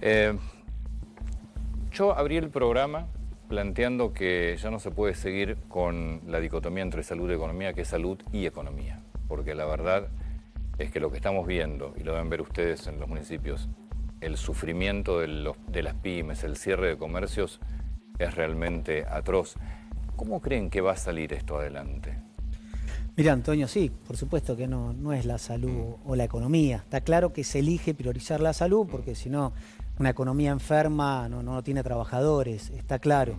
Eh, yo abrí el programa planteando que ya no se puede seguir con la dicotomía entre salud y economía, que es salud y economía, porque la verdad es que lo que estamos viendo, y lo deben ver ustedes en los municipios, el sufrimiento de, los- de las pymes, el cierre de comercios, es realmente atroz. ¿Cómo creen que va a salir esto adelante? Mira, Antonio, sí, por supuesto que no, no es la salud o la economía. Está claro que se elige priorizar la salud porque si no, una economía enferma no, no tiene trabajadores, está claro.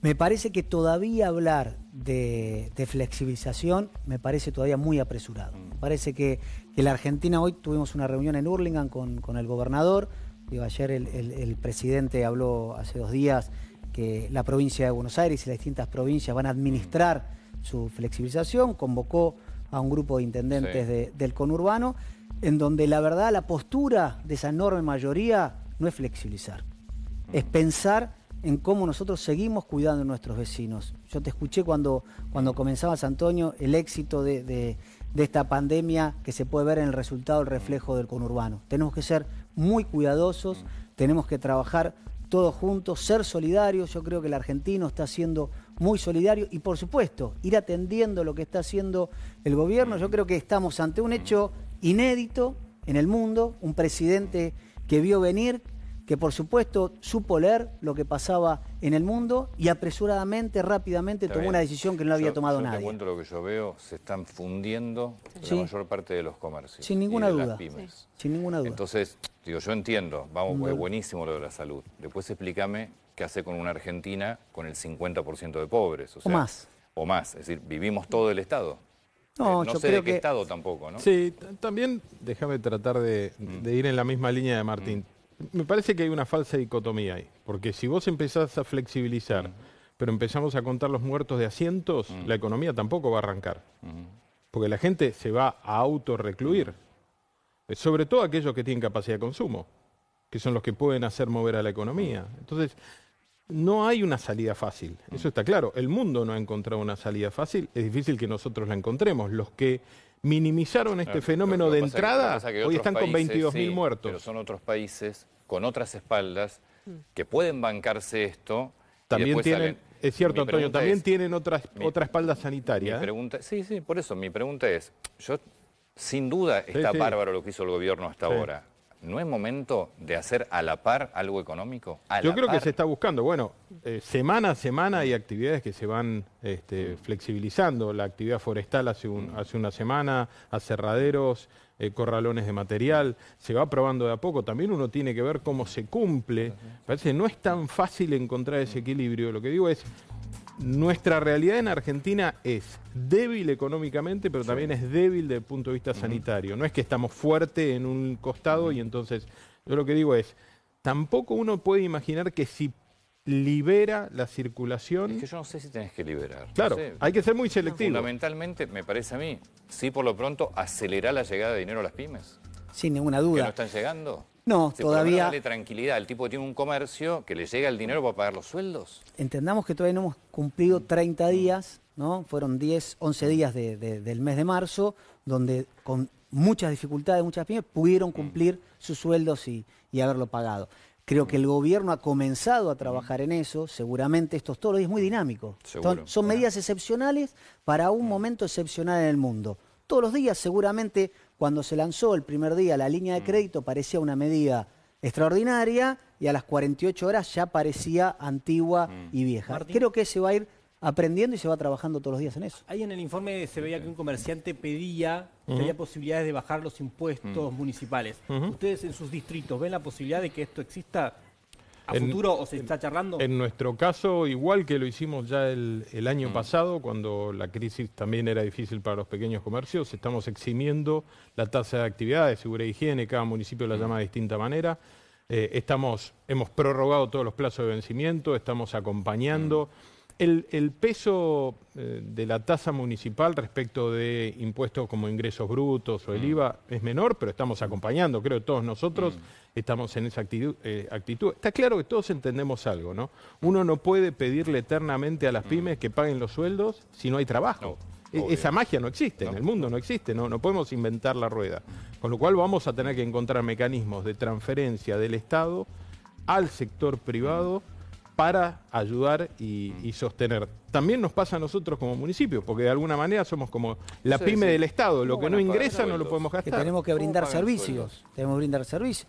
Me parece que todavía hablar de, de flexibilización me parece todavía muy apresurado. Me parece que, que la Argentina, hoy tuvimos una reunión en Hurlingham con, con el gobernador, Digo, ayer el, el- el presidente habló hace dos días que la provincia de Buenos Aires y las distintas provincias van a administrar su flexibilización, convocó a un grupo de intendentes Sí. de- del conurbano, en donde la verdad la postura de esa enorme mayoría no es flexibilizar, es pensar en cómo nosotros seguimos cuidando de nuestros vecinos. Yo te escuché cuando, cuando comenzabas, Antonio, el éxito de, de- de esta pandemia que se puede ver en el resultado, el reflejo del conurbano. Tenemos que ser muy cuidadosos, tenemos que trabajar todos juntos, ser solidarios. Yo creo que el argentino está siendo muy solidario y, por supuesto, ir atendiendo lo que está haciendo el gobierno. Yo creo que estamos ante un hecho inédito en el mundo, un presidente que vio venir, que por supuesto supo leer lo que pasaba en el mundo y apresuradamente, rápidamente Está tomó bien. una decisión que no había Yo- tomado yo Te nadie. cuento lo que yo veo, se están fundiendo Sí. la mayor parte de los comercios. Sin y ninguna de duda. Las pymes. Sin ninguna duda. Entonces, digo, yo entiendo, vamos, es buenísimo lo de la salud. Después explícame qué hace con una Argentina con el 50% de pobres. O, sea, más. O más, es decir, vivimos todo el Estado. No, Eh, yo sé creo de qué que- Estado tampoco, ¿no? Sí, también déjame tratar de, de ir en la misma línea de Martín. Me parece que hay una falsa dicotomía ahí, porque si vos empezás a flexibilizar, pero empezamos a contar los muertos de asientos, la economía tampoco va a arrancar, porque la gente se va a autorrecluir, Eh, sobre todo aquellos que tienen capacidad de consumo, que son los que pueden hacer mover a la economía. Entonces, no hay una salida fácil, eso está claro. El mundo no ha encontrado una salida fácil, es difícil que nosotros la encontremos. Los que minimizaron este Claro, fenómeno de que- que entrada, hoy están con países, 22.000 sí, muertos. Pero son otros países con otras espaldas que pueden bancarse esto. También tienen, salen. es cierto, Mi Antonio, también es- tienen otras, mi- otra espalda Mi sanitaria. ¿eh? pregunta, sí, sí, por eso mi pregunta es, yo sin duda está sí. bárbaro lo que hizo el gobierno hasta ahora. ¿No es momento de hacer a la par algo económico? A Yo creo que se está buscando. Bueno, eh, semana a semana hay actividades que se van este, flexibilizando. La actividad forestal hace, un- hace una semana, aserraderos, eh, corralones de material, se va probando de a poco. También uno tiene que ver cómo se cumple. Parece que no es tan fácil encontrar ese equilibrio. Lo que digo es, nuestra realidad en Argentina es débil económicamente, pero también es débil desde el punto de vista sanitario. No es que estamos fuerte en un costado y entonces, yo lo que digo es, tampoco uno puede imaginar que si libera la circulación, Es que yo no sé si tenés que liberar. no claro, sé. hay que ser muy selectivo. Fundamentalmente, me parece a mí, sí por lo pronto acelerar la llegada de dinero a las pymes. Sin ninguna Que no duda. están llegando. No, menos todavía darle tranquilidad. Al tipo que tiene un comercio, que le llega el dinero para pagar los sueldos. entendamos que todavía no hemos cumplido 30 días, ¿no? Fueron 10, 11 días de- de- del mes de marzo, donde con muchas dificultades, muchas pymes pudieron cumplir sus sueldos y, y haberlo pagado. Creo que el gobierno ha comenzado a trabajar en eso, seguramente esto es todo es muy dinámico. Son medidas excepcionales para un momento excepcional en el mundo. Todos los días, seguramente, cuando se lanzó el primer día la línea de crédito, parecía una medida extraordinaria y a las 48 horas ya parecía antigua y vieja. Martín. Creo que se va a ir aprendiendo y se va trabajando todos los días en eso. Ahí en el informe se veía que un comerciante pedía que haya posibilidades de bajar los impuestos municipales. ¿Ustedes en sus distritos ven la posibilidad de que esto exista a En- futuro o se está charlando? En nuestro caso, igual que lo hicimos ya el, el año pasado, cuando la crisis también era difícil para los pequeños comercios, estamos eximiendo la tasa de actividad de seguridad e higiene, cada municipio la llama de distinta manera. Eh, estamos, hemos prorrogado todos los plazos de vencimiento, estamos acompañando. El, el peso eh, de la tasa municipal respecto de impuestos como ingresos brutos o el IVA es menor, pero estamos acompañando, creo que todos nosotros estamos en esa actitud, eh, actitud. Está claro que todos entendemos algo, ¿no? Uno no puede pedirle eternamente a las pymes que paguen los sueldos si no hay trabajo. No, E- obvio. Esa magia no existe, en el mundo no existe, no, no podemos inventar la rueda. Con lo cual vamos a tener que encontrar mecanismos de transferencia del Estado al sector privado para ayudar y, y sostener. También nos pasa a nosotros como municipio, porque de alguna manera somos como la Sí, pyme sí. del Estado. Lo ¿Cómo que no ingresa no lo podemos que gastar. tenemos que brindar servicios. sueldos? Tenemos que brindar servicios.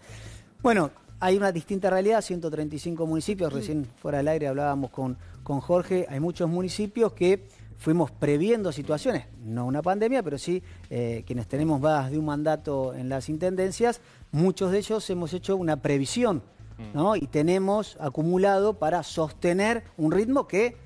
Bueno, hay una distinta realidad, 135 municipios, recién fuera del aire hablábamos con, con Jorge, hay muchos municipios que fuimos previendo situaciones, no una pandemia, pero sí eh, quienes tenemos más de un mandato en las intendencias, muchos de ellos hemos hecho una previsión, ¿no? Y tenemos acumulado para sostener un ritmo que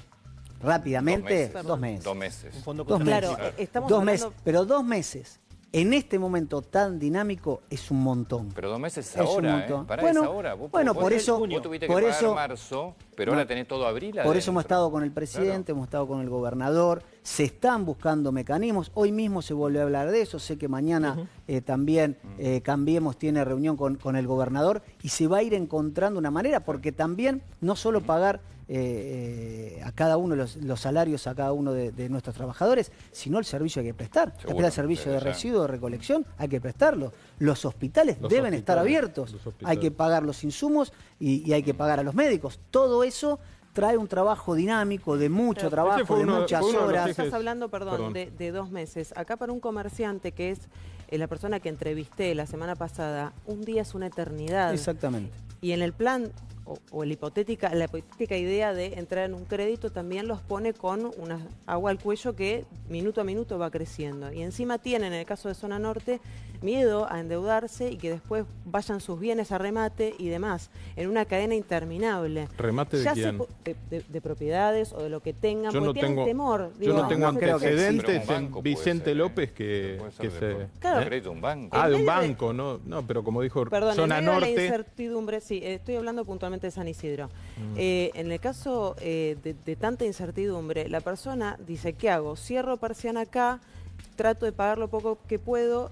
rápidamente, Dos meses. dos meses. Dos meses. Un fondo Dos meses. Claro, eh, estamos dos hablando- meses, pero dos meses en este momento tan dinámico es un montón. Pero dos meses Es un ahora, ¿eh? montón. Pará, Bueno, es ahora. Vos- bueno, vos- por eso- Vos tuviste que por pagar eso- marzo, pero No. ahora tenés todo abril Por eso hemos estado con el presidente, hemos estado con el gobernador, se están buscando mecanismos, hoy mismo se volvió a hablar de eso, sé que mañana eh, también eh, Cambiemos tiene reunión con, con el gobernador y se va a ir encontrando una manera, porque también no solo pagar eh, eh, a cada uno los, los salarios a cada uno de, de nuestros trabajadores, sino el servicio hay que prestar. Hay que Seguro, prestar servicio de ya. residuos, de recolección, hay que prestarlo. Los hospitales Los deben estar abiertos, hay que pagar los insumos y, y hay que pagar a los médicos. Todo eso trae un trabajo dinámico de mucho Pero- trabajo, de uno- muchas de horas. Estás hablando, perdón, Perdón. De, de dos meses. Acá para un comerciante que es eh, la persona que entrevisté la semana pasada, un día es una eternidad. Exactamente. Y en el plan o, la hipotética, la hipotética idea de entrar en un crédito también los pone con una agua al cuello que minuto a minuto va creciendo. Y encima tienen, en el caso de Zona Norte, miedo a endeudarse y que después vayan sus bienes a remate y demás, en una cadena interminable. ¿Remate de Ya quién? de, de- de propiedades o de lo que tengan, Yo porque no tienen tengo, temor. yo digo, no tengo no que antecedentes en Vicente ser, ¿eh? López que, Puede ser que de- se... Claro. ¿Un crédito de un banco? Ah, de un banco, no, no, pero como dijo Perdón, Zona en medio de la Norte, incertidumbre, sí, estoy hablando puntualmente de San Isidro. Mm. Eh, en el caso eh, de, de tanta incertidumbre, la persona dice, ¿qué hago? Cierro persiana acá, trato de pagar lo poco que puedo,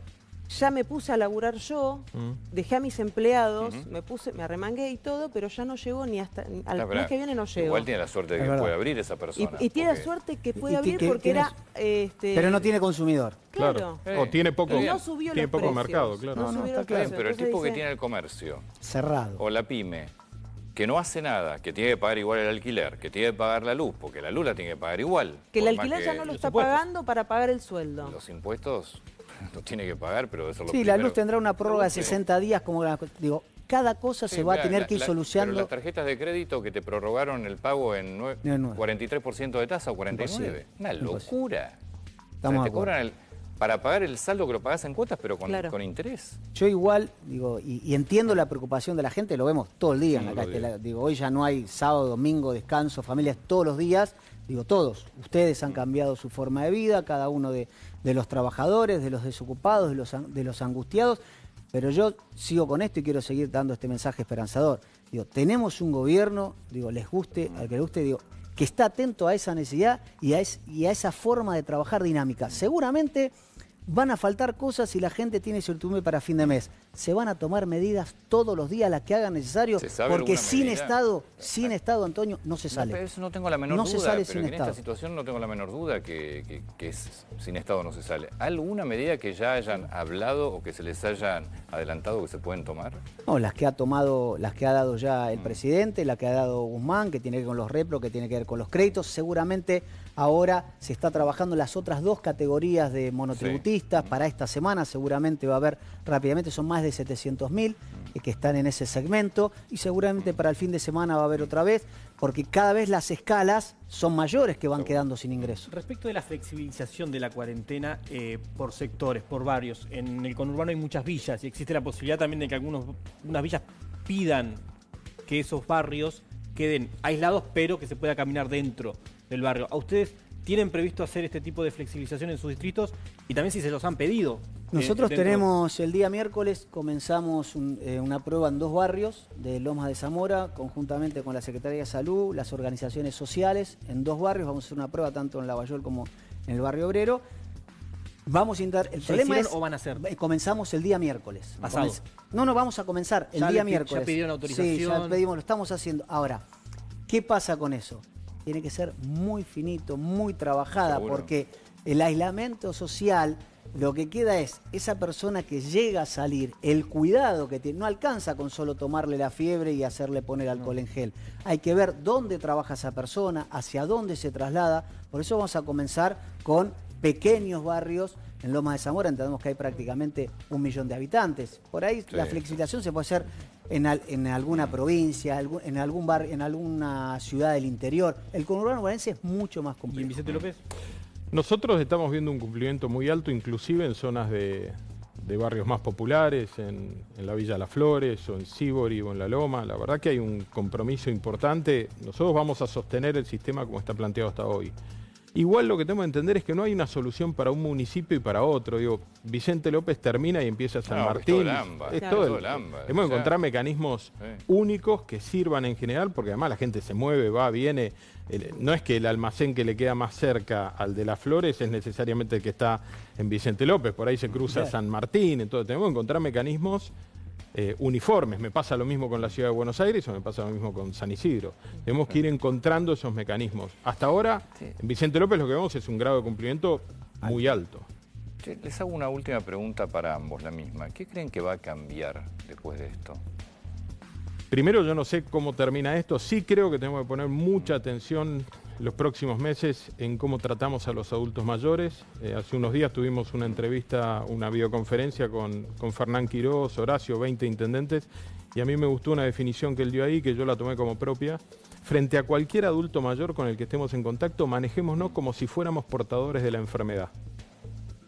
ya me puse a laburar yo, Mm. dejé a mis empleados, me puse, me arremangué y todo, pero ya no llegó ni hasta ni- al mes que viene no llego. Igual tiene la suerte de que puede abrir esa persona. y tiene la suerte que puede abrir que porque era... este, Pero no tiene consumidor. Claro. claro. O tiene poco. No subió tiene los poco precios. mercado, claro. No, No, está claro. precios. Pero el tipo que tiene el comercio Cerrado. o la pyme que no hace nada, que tiene que pagar igual el alquiler, que tiene que pagar la luz, porque la luz la tiene que pagar igual. Que el alquiler ya no lo está impuestos. pagando para pagar el sueldo. Los impuestos los tiene que pagar, pero eso es lo Sí, la primero. luz tendrá una prórroga de Sí. 60 días, como la- digo, cada cosa Sí, se va a mira, tener la- que ir la- solucionando. Pero las tarjetas de crédito que te prorrogaron el pago en nue- En nueve. 43% de tasa o 49%. Imposible. Una locura. Estamos o sea, te cobran el, para pagar el saldo que lo pagás en cuotas, pero con, Claro. con interés. Yo igual, digo, y, y entiendo la preocupación de la gente, lo vemos todo el día en la calle. Digo, hoy ya no hay sábado, domingo, descanso, familias todos los días. Digo, todos. Ustedes han cambiado su forma de vida, cada uno de, de los trabajadores, de los desocupados, de los, de los angustiados. Pero yo sigo con esto y quiero seguir dando este mensaje esperanzador. Digo, tenemos un gobierno, digo, les guste, al que le guste, digo, que está atento a esa necesidad y a, es- y a esa forma de trabajar dinámica. Seguramente van a faltar cosas y la gente tiene certidumbre para fin de mes. Se van a tomar medidas todos los días, las que hagan necesario, ¿Se sabe porque sin medida? Estado, sin Estado, Antonio, no se No, sale. pero eso no tengo la menor No duda, se sale pero sin que en Estado. esta situación no tengo la menor duda que, que- que es- sin Estado no se sale. ¿Alguna medida que ya hayan hablado o que se les hayan adelantado que se pueden tomar? No, las que ha tomado, las que ha dado ya el presidente, la que ha dado Guzmán, que tiene que ver con los repro, que tiene que ver con los créditos. Seguramente ahora se está trabajando las otras dos categorías de monotributistas. Para esta semana seguramente va a haber rápidamente, son más de 700 mil que están en ese segmento. Y seguramente para el fin de semana va a haber otra vez, porque cada vez las escalas son mayores que van quedando sin ingresos. Respecto de la flexibilización de la cuarentena eh, por sectores, por barrios, en el conurbano hay muchas villas y existe la posibilidad también de que algunas villas pidan que esos barrios queden aislados, pero que se pueda caminar dentro del barrio. ¿A ustedes tienen previsto hacer este tipo de flexibilización en sus distritos? Y también si se los han pedido. eh, Nosotros tenemos el día miércoles, comenzamos un- eh, una prueba en dos barrios de Lomas de Zamora, conjuntamente con la Secretaría de Salud, las organizaciones sociales, en dos barrios. Vamos a hacer una prueba tanto en Lavallol como en el barrio obrero. Vamos a intentar. El ¿Ya problema es. o van a hacer? eh, Comenzamos el día miércoles. Pasado. Comenz- No, no, vamos a comenzar el Ya día le miércoles. ya pidieron Sí, ya autorización. pedimos, lo estamos haciendo. Ahora, ¿qué pasa con eso? Tiene que ser muy finito, muy trabajada, Seguro. porque el aislamiento social Lo que queda es esa persona que llega a salir, el cuidado que tiene. No alcanza con solo tomarle la fiebre y hacerle poner alcohol en gel. Hay que ver dónde trabaja esa persona, hacia dónde se traslada. Por eso vamos a comenzar con pequeños barrios. En Lomas de Zamora entendemos que hay prácticamente un millón de habitantes. Por ahí Sí. la flexibilización se puede hacer en, al- en alguna provincia, en algún barrio, en alguna ciudad del interior. El conurbano bonaerense es mucho más ¿Y en complejo. Vicente López? Nosotros estamos viendo un cumplimiento muy alto, inclusive en zonas de, de barrios más populares, en, en la Villa Las Flores o en Sibori o en La Loma. La verdad que hay un compromiso importante. Nosotros vamos a sostener el sistema como está planteado hasta hoy. Igual lo que tenemos que entender es que no hay una solución para un municipio y para otro. Digo, Vicente López termina y empieza San No, es Martín. todo el AMBA, Es Claro. todo el- todo de sea, encontrar mecanismos Sí. únicos que sirvan en general, porque además la gente se mueve, va, viene. No es que el almacén que le queda más cerca al de las flores es necesariamente el que está en Vicente López, por ahí se cruza. San Martín, entonces tenemos que encontrar mecanismos eh, uniformes. Me pasa lo mismo con la ciudad de Buenos Aires o me pasa lo mismo con San Isidro. Tenemos que ir encontrando esos mecanismos. Hasta ahora, en Vicente López lo que vemos es un grado de cumplimiento muy alto. Che, Les hago una última pregunta para ambos, la misma. ¿Qué creen que va a cambiar después de esto? Primero, yo no sé cómo termina esto. Sí creo que tenemos que poner mucha atención los próximos meses en cómo tratamos a los adultos mayores. Eh, hace unos días tuvimos una entrevista, una videoconferencia con, con Fernán Quiroz, Horacio, 20 intendentes, y a mí me gustó una definición que él dio ahí, que yo la tomé como propia. Frente a cualquier adulto mayor con el que estemos en contacto, manejémonos como si fuéramos portadores de la enfermedad.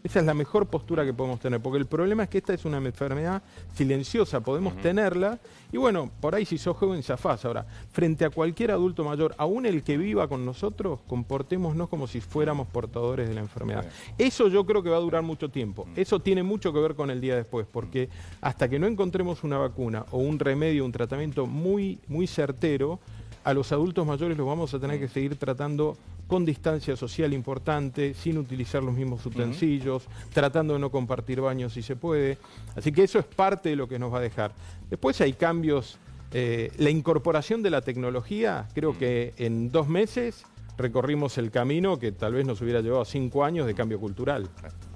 Esa es la mejor postura que podemos tener, porque el problema es que esta es una enfermedad silenciosa, podemos tenerla, y bueno, por ahí si sos joven zafás. Ahora, frente a cualquier adulto mayor, aún el que viva con nosotros, comportémonos como si fuéramos portadores de la enfermedad. Eso yo creo que va a durar mucho tiempo. Eso tiene mucho que ver con el día después, porque hasta que no encontremos una vacuna o un remedio, un tratamiento muy, muy certero, a los adultos mayores los vamos a tener que seguir tratando con distancia social importante, sin utilizar los mismos utensilios, tratando de no compartir baños si se puede. Así que eso es parte de lo que nos va a dejar. Después hay cambios, eh, la incorporación de la tecnología, creo que en dos meses recorrimos el camino que tal vez nos hubiera llevado cinco años de cambio cultural.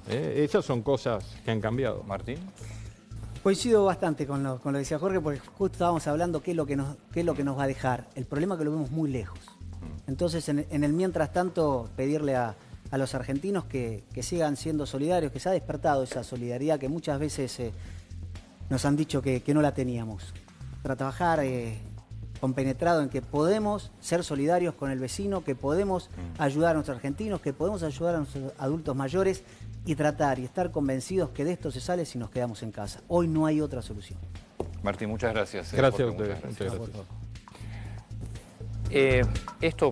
Eh, Esas son cosas que han cambiado. Martín. Coincido bastante con lo, con lo que decía Jorge, porque justo estábamos hablando qué es lo que nos, qué es lo que nos va a dejar. El problema es que lo vemos muy lejos. Entonces, en, en el mientras tanto, pedirle a, a los argentinos que, que sigan siendo solidarios, que se ha despertado esa solidaridad que muchas veces eh, nos han dicho que, que no la teníamos. Para trabajar eh, compenetrado en que podemos ser solidarios con el vecino, que podemos ayudar a nuestros argentinos, que podemos ayudar a nuestros adultos mayores y tratar y estar convencidos que de esto se sale si nos quedamos en casa. Hoy no hay otra solución. Martín, muchas gracias. eh, Gracias a ustedes. Eh, esto